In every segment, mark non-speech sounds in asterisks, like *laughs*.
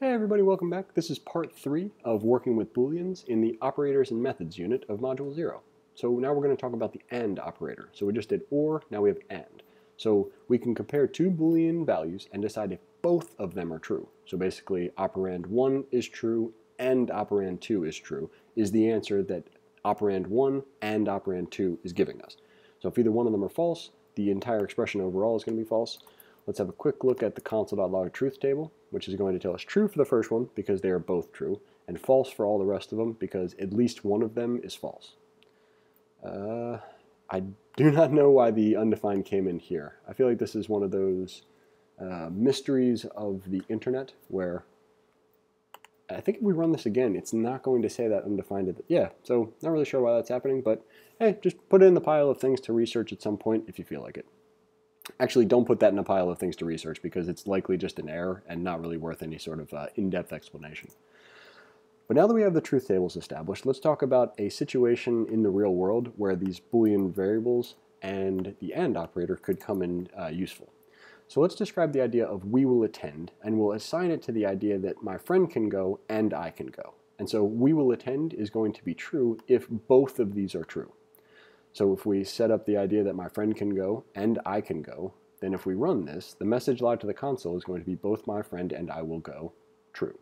Hey everybody, welcome back. This is part three of working with booleans in the operators and methods unit of module zero. So now we're going to talk about the AND operator. So we just did OR, now we have AND. So we can compare two boolean values and decide if both of them are true. So basically operand 1 is true and operand 2 is true is the answer that operand 1 and operand 2 is giving us. So if either one of them are false, the entire expression overall is going to be false. Let's have a quick look at the console.log truth table, which is going to tell us true for the first one because they are both true, and false for all the rest of them because at least one of them is false. Uh, I do *laughs* not know why the undefined came in here. I feel like this is one of those uh, mysteries of the internet where I think if we run this again, it's not going to say that undefined. Yeah, so not really sure why that's happening, but hey, just put it in the pile of things to research at some point if you feel like it. Actually, don't put that in a pile of things to research because it's likely just an error and not really worth any sort of uh, in-depth explanation. But now that we have the truth tables established, let's talk about a situation in the real world where these Boolean variables and the AND operator could come in uh, useful. So let's describe the idea of we will attend, and we'll assign it to the idea that my friend can go and I can go. And so we will attend is going to be true if both of these are true. So if we set up the idea that my friend can go and I can go, then if we run this, the message logged to the console is going to be both my friend and I will go true.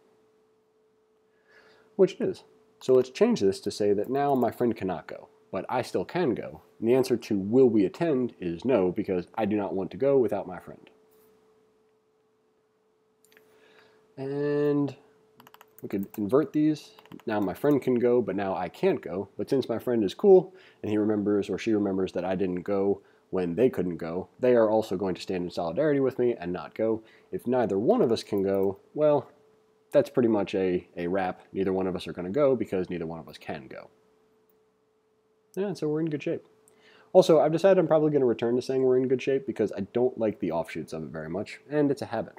Which it is. So let's change this to say that now my friend cannot go, but I still can go. And the answer to will we attend is no, because I do not want to go without my friend. And we could invert these. Now my friend can go, but now I can't go. But since my friend is cool and he remembers or she remembers that I didn't go when they couldn't go, they are also going to stand in solidarity with me and not go. If neither one of us can go, well, that's pretty much a, a wrap. Neither one of us are going to go because neither one of us can go. Yeah, so we're in good shape. Also, I've decided I'm probably going to return to saying we're in good shape because I don't like the offshoots of it very much, and it's a habit.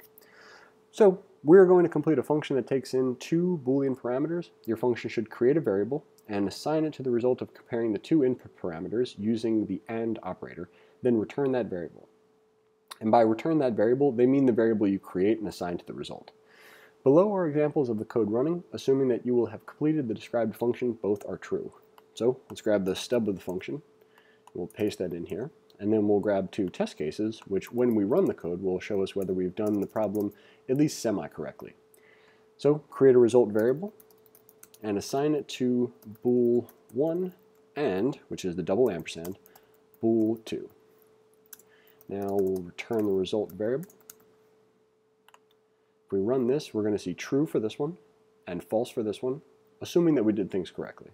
So we're going to complete a function that takes in two Boolean parameters. Your function should create a variable and assign it to the result of comparing the two input parameters using the AND operator, then return that variable. And by return that variable, they mean the variable you create and assign to the result. Below are examples of the code running, assuming that you will have completed the described function, both are true. So let's grab the stub of the function. We'll paste that in here and then we'll grab two test cases, which when we run the code will show us whether we've done the problem at least semi-correctly. So create a result variable and assign it to bool1 and, which is the double ampersand, bool2. Now we'll return the result variable. If we run this, we're going to see true for this one and false for this one, assuming that we did things correctly.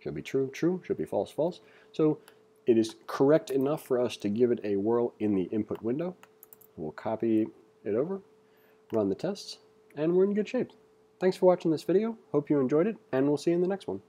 Should be true, true, should be false, false. So it is correct enough for us to give it a whirl in the input window. We'll copy it over, run the tests, and we're in good shape. Thanks for watching this video. Hope you enjoyed it, and we'll see you in the next one.